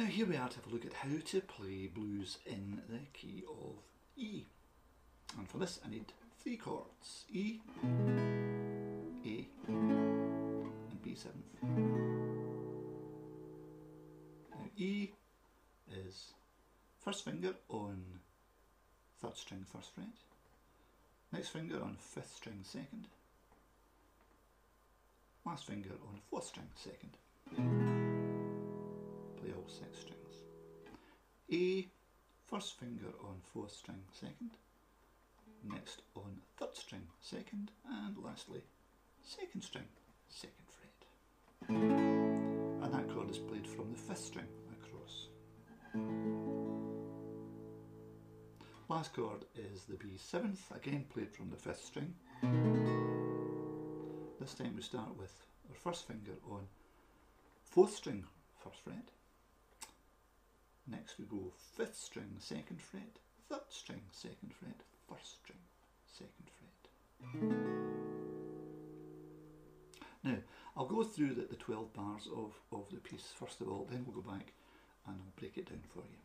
Now here we are to have a look at how to play blues in the key of E. And for this I need three chords, E, A and B7. Now E is first finger on third string first fret, next finger on fifth string second, last finger on fourth string second. Play all six strings. A, first finger on fourth string second, next on third string second, and lastly second string second fret. And that chord is played from the fifth string across. Last chord is the B seventh, again played from the fifth string. This time we start with our first finger on fourth string first fret. Next we go fifth string second fret, third string second fret, first string second fret. Now I'll go through the, the 12 bars of, of the piece first of all, then we'll go back and I'll break it down for you.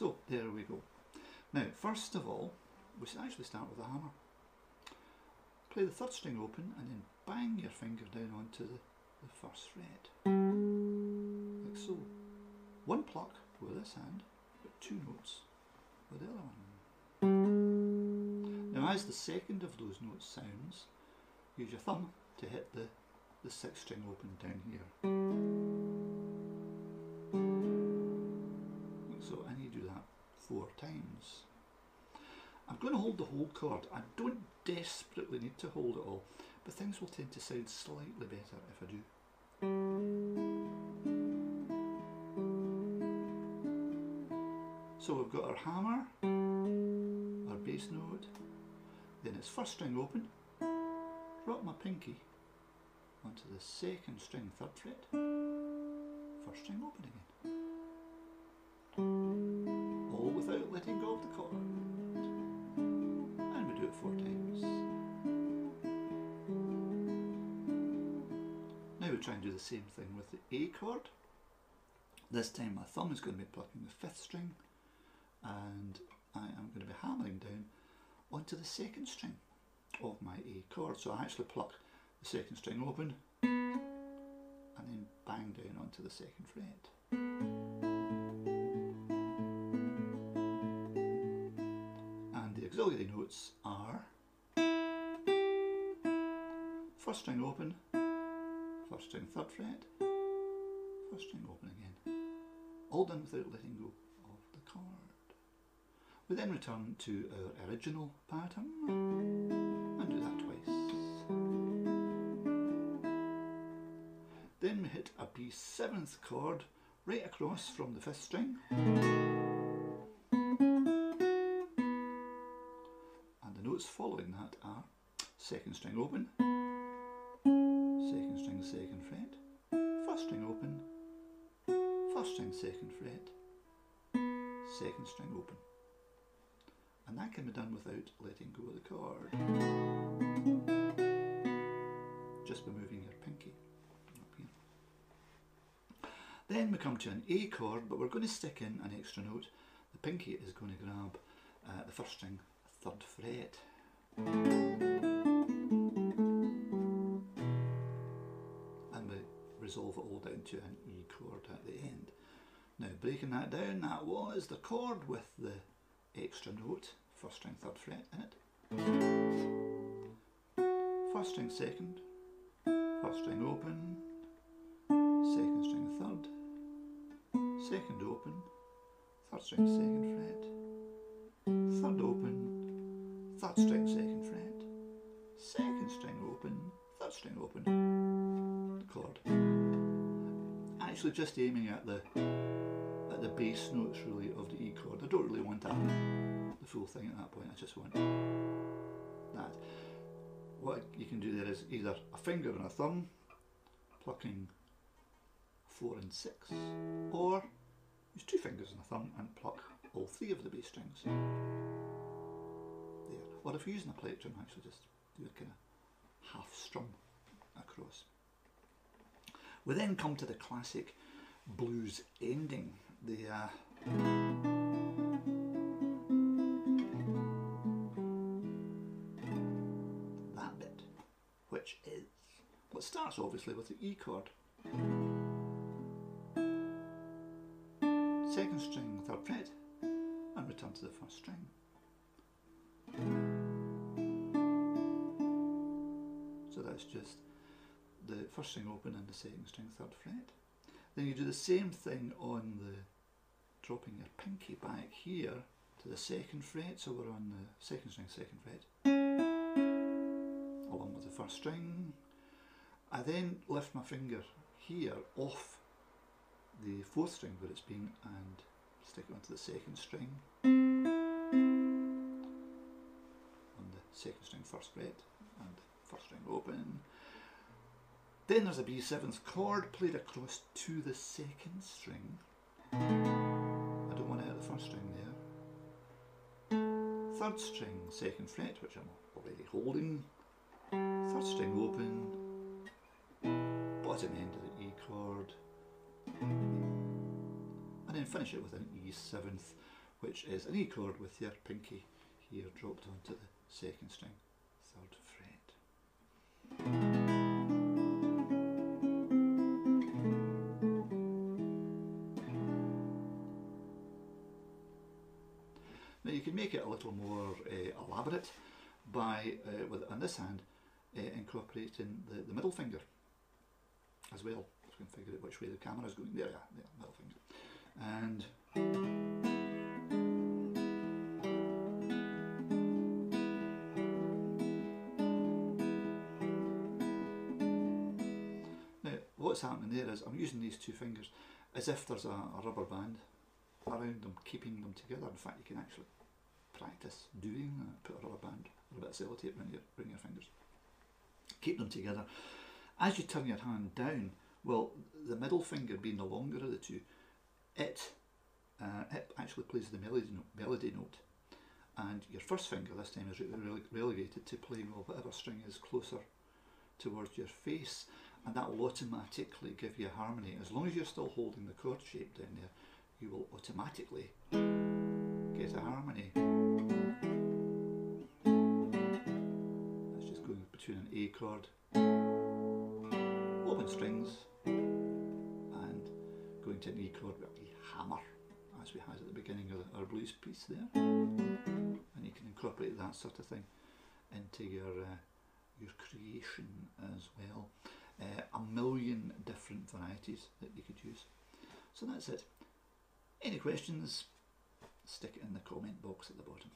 So there we go. Now first of all we should actually start with a hammer. Play the third string open and then bang your finger down onto the, the first fret. Like so. One pluck with this hand, but two notes with the other one. Now as the second of those notes sounds, use your thumb to hit the, the sixth string open down here. Like I need to do that four times. I'm going to hold the whole chord. I don't desperately need to hold it all, but things will tend to sound slightly better if I do. So we've got our hammer, our bass note, then it's first string open, drop my pinky onto the second string third fret, first string open again. All without letting go of the chord. And we do it four times. Now we try and do the same thing with the A chord. This time my thumb is going to be plucking the fifth string and I am going to be hammering down onto the second string of my A chord. So I actually pluck the second string open and then bang down onto the second fret. Auxiliary notes are first string open, first string third fret, first string open again. All done without letting go of the chord. We then return to our original pattern and do that twice. Then we hit a B7th chord right across from the fifth string. Second string open, second string second fret, first string open, first string second fret, second string open. And that can be done without letting go of the chord. Just by moving your pinky up here. Then we come to an A chord, but we're going to stick in an extra note. The pinky is going to grab uh, the first string, third fret. To an E chord at the end. Now breaking that down, that was the chord with the extra note, first string, third fret in it. First string, second, first string open, second string, third, second open, third string, second fret, third open, third string, second fret, second string open, third string open, chord. Actually just aiming at the at the bass notes really of the E chord. I don't really want that the full thing at that point, I just want that. What you can do there is either a finger and a thumb, plucking four and six, or use two fingers and a thumb and pluck all three of the bass strings. There. Or if you're using a plectrum, actually just do a kind of half strum across. We then come to the classic blues ending. The uh, that bit, which is well, starts obviously with the E chord. Second string, third fret, and return to the first string. So that's just first string open and the second string, third fret. Then you do the same thing on the dropping your pinky back here to the second fret, so we're on the second string, second fret, along with the first string. I then lift my finger here off the fourth string where it's been and stick it onto the second string on the second string first fret and first string open. Then there's a B7th chord played across to the second string. I don't want to hit the first string there. Third string, second fret, which I'm already holding. Third string open. Bottom end of the E chord. And then finish it with an E7th, which is an E chord with your pinky here dropped onto the second string, Now you can make it a little more uh, elaborate by, uh, with on this hand, uh, incorporating the, the middle finger as well. So we can figure out which way the camera is going. There, yeah, there, middle finger. And now what's happening there is I'm using these two fingers as if there's a, a rubber band around them, keeping them together. In fact, you can actually practice doing that. Put a rubber band or a bit of sellotape around your, around your fingers. Keep them together. As you turn your hand down, well, the middle finger being the longer of the two, it uh, it actually plays the melody note, melody note, and your first finger this time is re- relegated to playing well, whatever string is closer towards your face, and that will automatically give you harmony. As long as you're still holding the chord shape down there, you will automatically get a harmony. That's just going between an A chord, open strings, and going to an E chord with a hammer, as we had at the beginning of our blues piece there. And you can incorporate that sort of thing into your uh, your creation as well. Uh, a million different varieties that you could use. So that's it. Any questions? Stick it in the comment box at the bottom.